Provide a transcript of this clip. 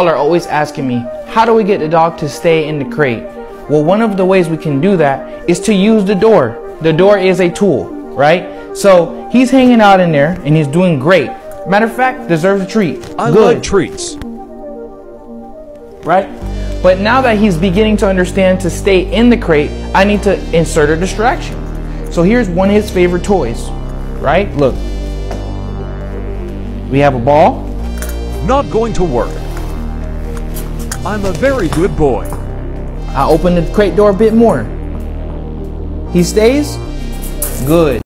Y'all are always asking me, how do we get the dog to stay in the crate? Well, one of the ways we can do that is to use the door. The door is a tool, right? So he's hanging out in there and he's doing great. Matter of fact, deserves a treat. I Good, like treats. right? But now that he's beginning to understand to stay in the crate, I need to insert a distraction. So here's one of his favorite toys, right? Look. We have a ball. Not going to work. I'm a very good boy. I open the crate door a bit more. He stays? Good.